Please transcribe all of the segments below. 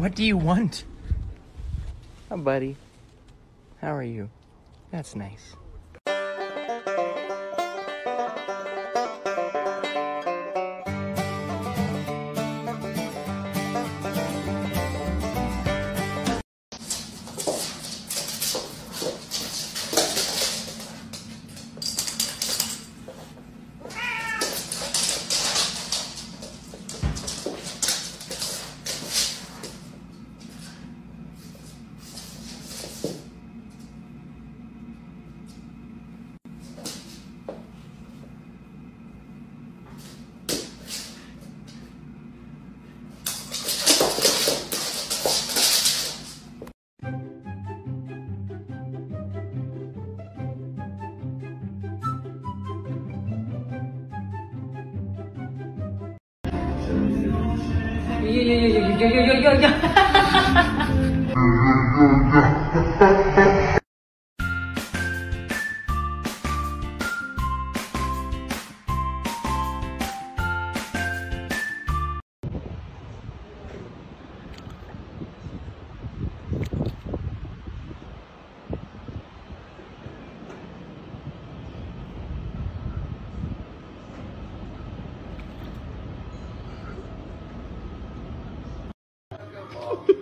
What do you want? Buddy. How are you? That's nice. 哟哟哟哟哟哟哟哟 Oh.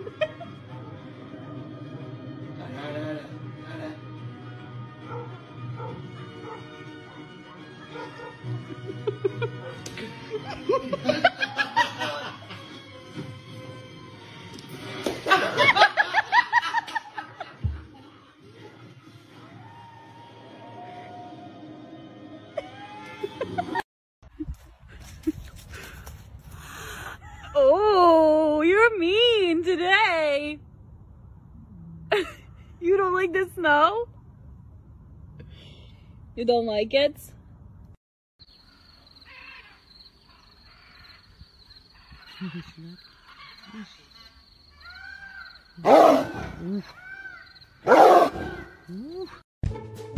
Oh, you're mean today. you don't like the snow? You don't like it?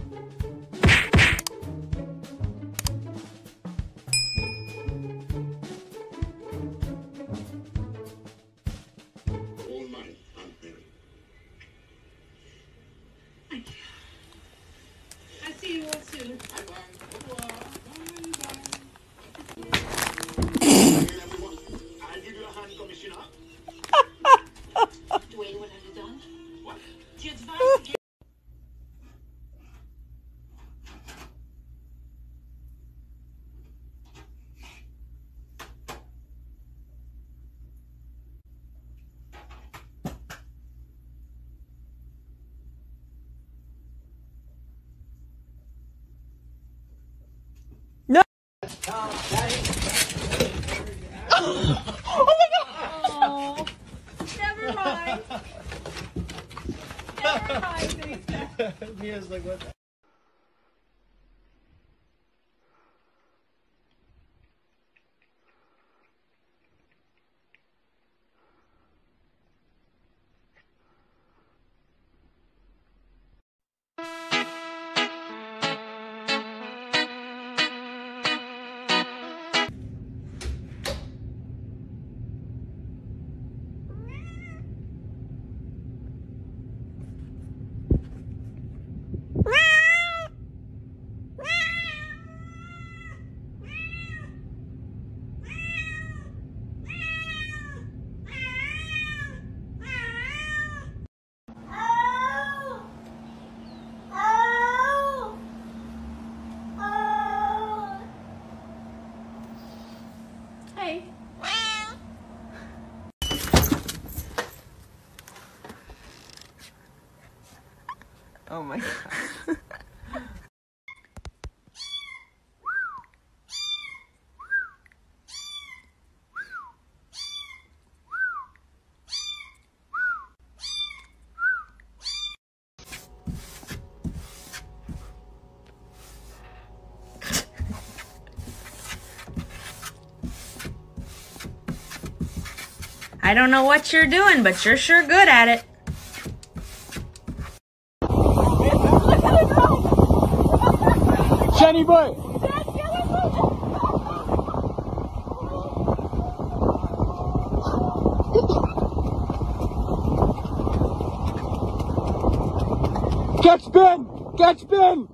Oh my god. I don't know what you're doing, but you're sure good at it. Danny Boy. Catch Ben! Catch Ben!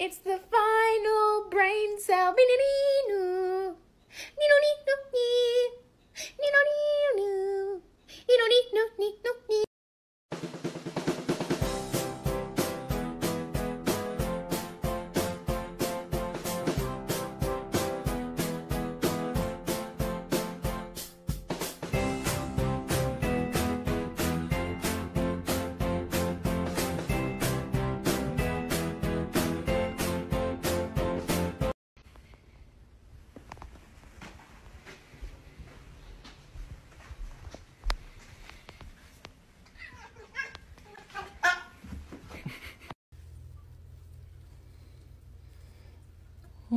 It's the final brain cell.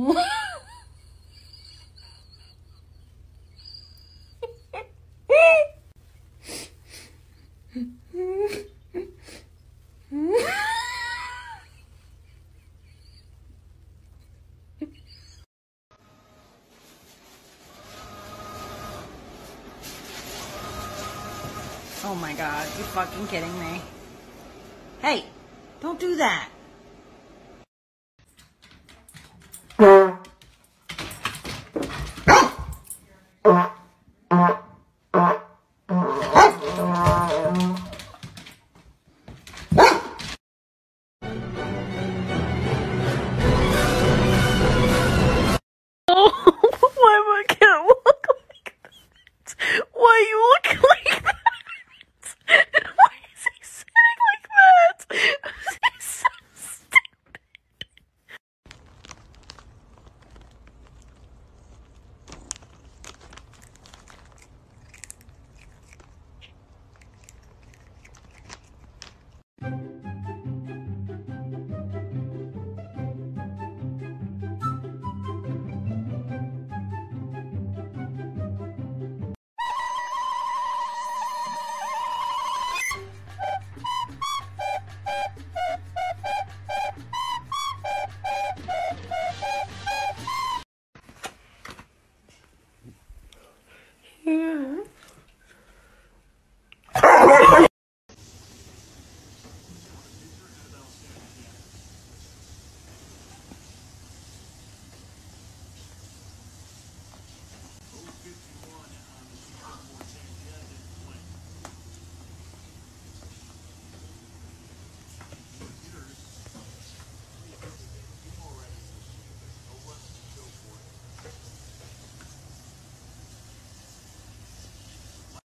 Oh my god, you fucking kidding me? Hey, don't do that.